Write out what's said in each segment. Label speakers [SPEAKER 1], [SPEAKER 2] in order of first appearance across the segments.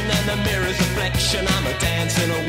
[SPEAKER 1] and the mirror's reflection. I'm a dancer, a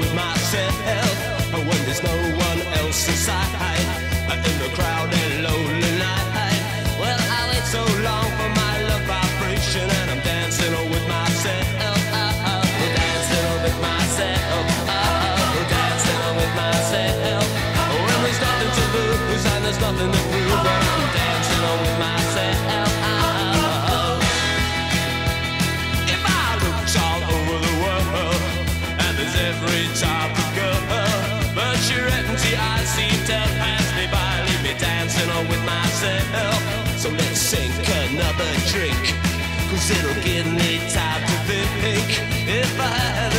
[SPEAKER 1] myself. So let's sink another drink, cause it'll give me time to think if I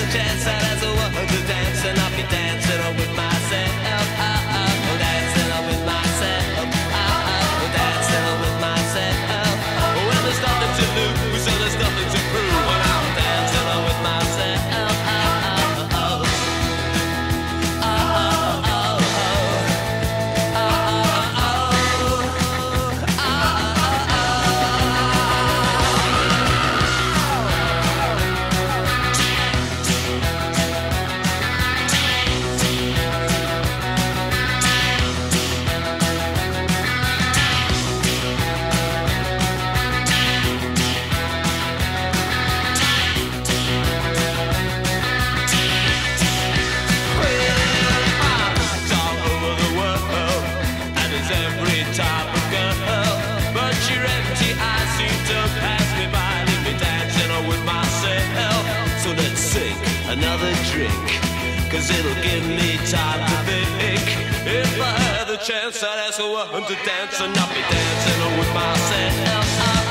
[SPEAKER 1] sink another drink, cause it'll give me time to think. If I had the chance, I'd ask a woman to dance, and I'd be dancing with myself.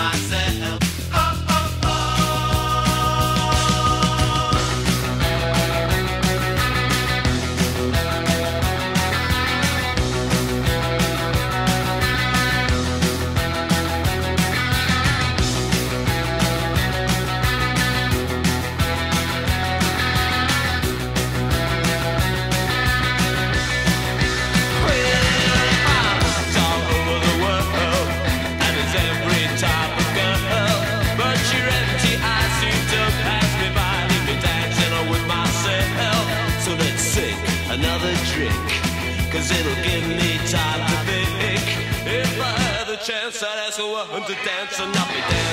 [SPEAKER 1] Mas. it'll give me time to think. If I had the chance, I'd ask a woman to dance and not be down.